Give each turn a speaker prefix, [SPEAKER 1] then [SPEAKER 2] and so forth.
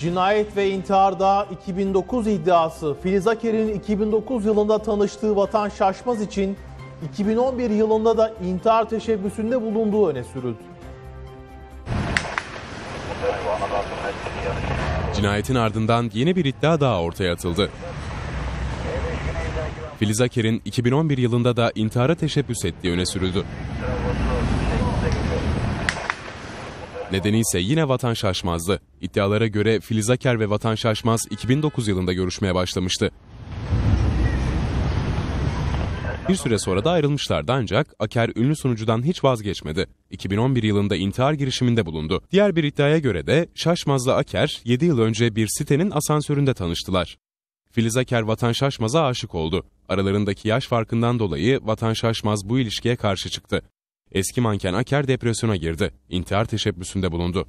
[SPEAKER 1] Cinayet ve intiharda 2009 iddiası Filiz Aker'in 2009 yılında tanıştığı Vatan Şaşmaz için 2011 yılında da intihar teşebbüsünde bulunduğu öne sürüldü.
[SPEAKER 2] Cinayetin ardından yeni bir iddia daha ortaya atıldı. Filiz Aker'in 2011 yılında da intihara teşebbüs ettiği öne sürüldü. Nedeni ise yine Vatan Şaşmaz'dı. İddialara göre Filiz Aker ve Vatan Şaşmaz 2009 yılında görüşmeye başlamıştı. Bir süre sonra da ayrılmışlardı ancak Aker ünlü sunucudan hiç vazgeçmedi. 2011 yılında intihar girişiminde bulundu. Diğer bir iddiaya göre de Şaşmaz'la Aker 7 yıl önce bir sitenin asansöründe tanıştılar. Filiz Aker Vatan Şaşmaz'a aşık oldu. Aralarındaki yaş farkından dolayı Vatan Şaşmaz bu ilişkiye karşı çıktı. Eski manken Aker depresyona girdi. İntihar teşebbüsünde bulundu.